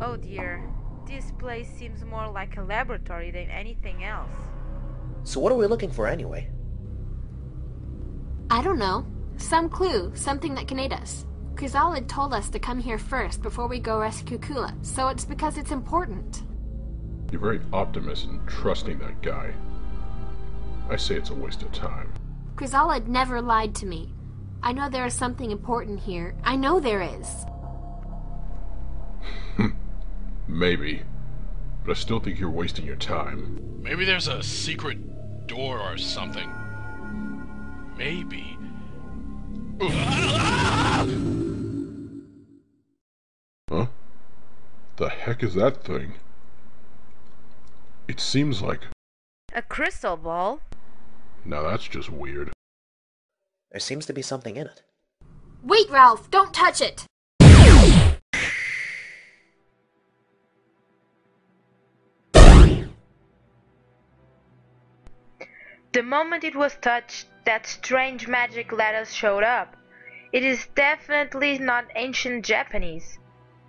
Oh dear. This place seems more like a laboratory than anything else. So what are we looking for anyway? I don't know. Some clue, something that can aid us. Krizalid told us to come here first before we go rescue Kula, so it's because it's important. You're very optimistic and trusting that guy. I say it's a waste of time. Krizalid never lied to me. I know there is something important here. I know there is. Maybe. But I still think you're wasting your time. Maybe there's a secret door or something. Maybe. Huh? The heck is that thing? It seems like. A crystal ball? Now that's just weird. There seems to be something in it. Wait, Ralf! Don't touch it! The moment it was touched, that strange magic letters showed up. It is definitely not ancient Japanese.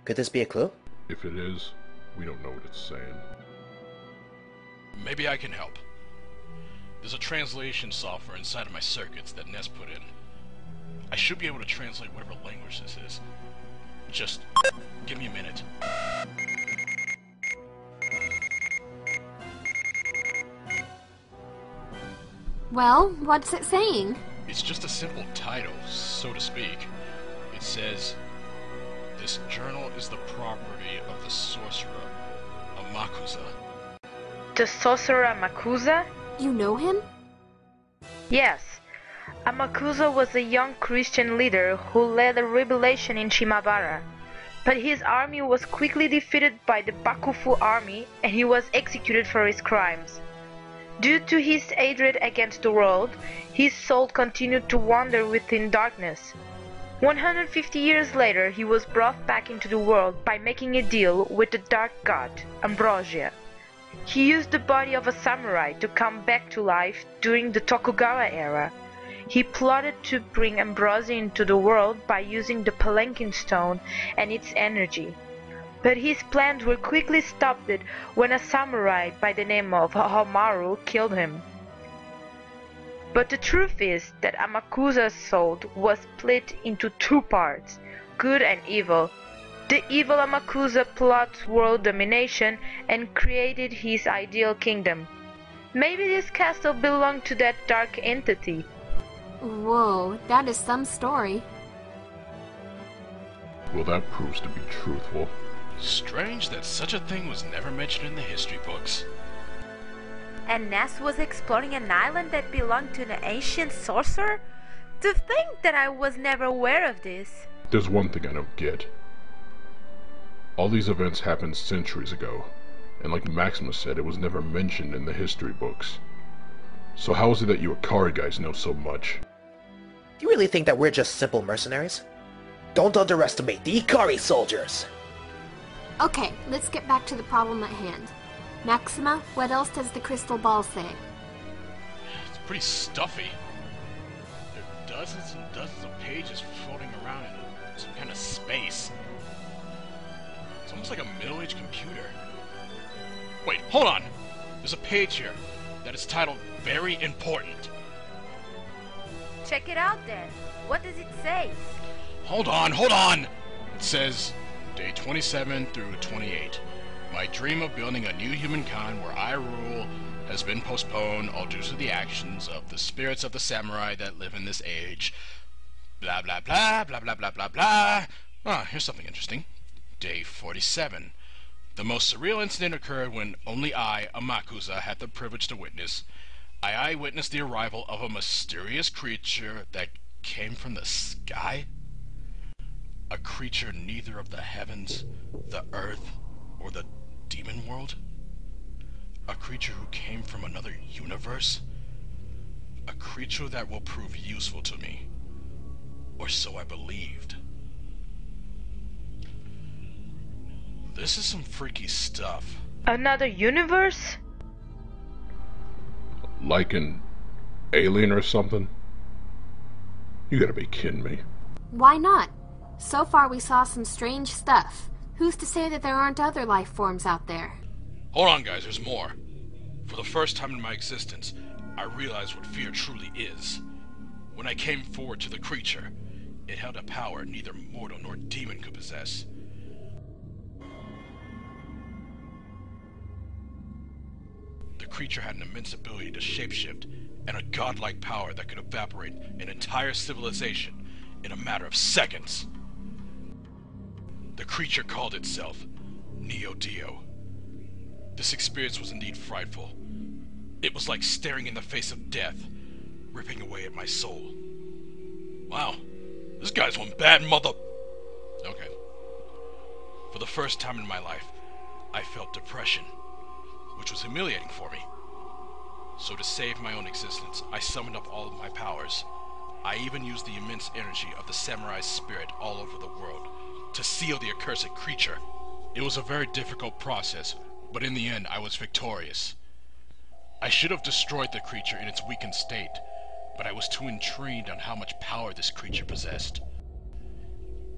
Could this be a clue? If it is, we don't know what it's saying. Maybe I can help. There's a translation software inside of my circuits that Nests put in. I should be able to translate whatever language this is. Just give me a minute. Well, what's it saying? It's just a simple title, so to speak. It says, This journal is the property of the sorcerer Amakusa. The sorcerer Amakusa? You know him? Yes. Amakusa was a young Christian leader who led a rebellion in Shimabara. But his army was quickly defeated by the Bakufu army and he was executed for his crimes. Due to his hatred against the world, his soul continued to wander within darkness. 150 years later, he was brought back into the world by making a deal with the dark god, Ambrosia. He used the body of a samurai to come back to life during the Tokugawa era. He plotted to bring Ambrosia into the world by using the Palanquin stone and its energy. But his plans were quickly stopped when a samurai by the name of Haomaru killed him. But the truth is that Amakusa's soul was split into two parts, good and evil. The evil Amakusa plots world domination and created his ideal kingdom. Maybe this castle belonged to that dark entity. Whoa, that is some story. Well, that proves to be truthful. Strange that such a thing was never mentioned in the history books. And Nests was exploring an island that belonged to an ancient sorcerer? To think that I was never aware of this. There's one thing I don't get. All these events happened centuries ago, and like Maximus said, it was never mentioned in the history books. So how is it that you Ikari guys know so much? Do you really think that we're just simple mercenaries? Don't underestimate the Ikari soldiers! Okay, let's get back to the problem at hand. Maxima, what else does the crystal ball say? It's pretty stuffy. There are dozens and dozens of pages floating around in some kind of space. It's almost like a middle-aged computer. Wait, hold on! There's a page here that is titled Very Important. Check it out then. What does it say? Hold on, hold on! It says, Day 27 through 28. My dream of building a new humankind where I rule has been postponed all due to the actions of the spirits of the samurai that live in this age. Blah blah blah, blah blah blah blah blah. Ah, here's something interesting. Day 47. The most surreal incident occurred when only I, Amakusa, had the privilege to witness. I eyewitnessed the arrival of a mysterious creature that came from the sky. A creature neither of the heavens, the earth, or the demon world? A creature who came from another universe? A creature that will prove useful to me. Or so I believed. This is some freaky stuff. Another universe? Like an alien or something? You gotta be kidding me. Why not? So far we saw some strange stuff. Who's to say that there aren't other life forms out there? Hold on, guys, there's more. For the first time in my existence, I realized what fear truly is. When I came forward to the creature, it held a power neither mortal nor demon could possess. The creature had an immense ability to shapeshift and a godlike power that could evaporate an entire civilization in a matter of seconds. The creature called itself Neo Dio. This experience was indeed frightful. It was like staring in the face of death, ripping away at my soul. Wow, this guy's one bad mother. Okay. For the first time in my life, I felt depression, which was humiliating for me. So to save my own existence, I summoned up all of my powers. I even used the immense energy of the samurai's spirit all over the world to seal the accursed creature. It was a very difficult process, but in the end I was victorious. I should have destroyed the creature in its weakened state, but I was too intrigued on how much power this creature possessed.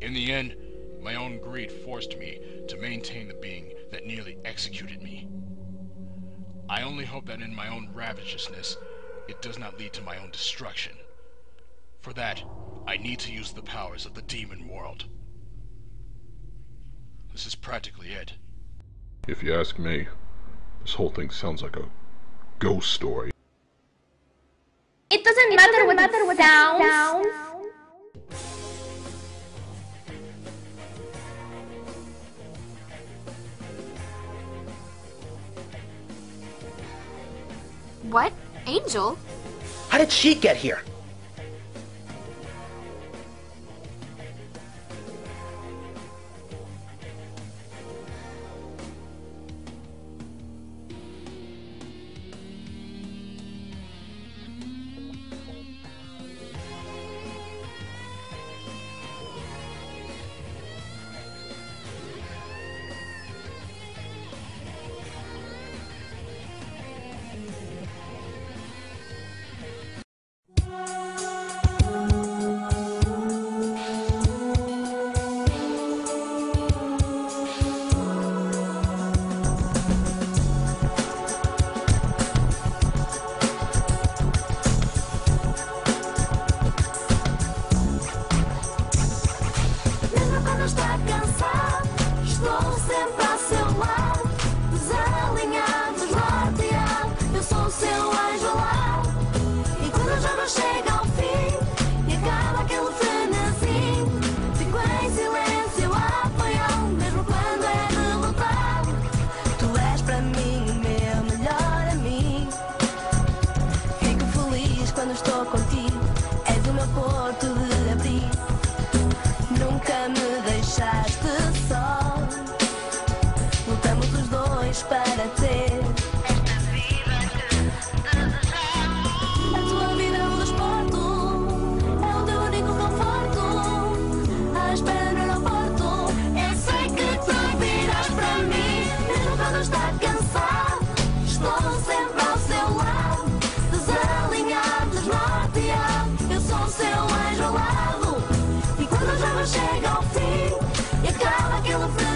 In the end, my own greed forced me to maintain the being that nearly executed me. I only hope that in my own ravagiousness, it does not lead to my own destruction. For that, I need to use the powers of the demon world. This is practically it. If you ask me, this whole thing sounds like a ghost story. It doesn't matter what it sounds. What? Angel? How did she get here? Dois para ter esta vida que desejamos. A tua vida é um desporto, é o teu único conforto. À espera no aeroporto, eu sei que tu virás para mim. Mesmo quando está cansado, estou sempre ao seu lado. Desalinhado, desnorteado, eu sou o seu anjo ao lado. E quando o jogo chega ao fim E acaba aquele frio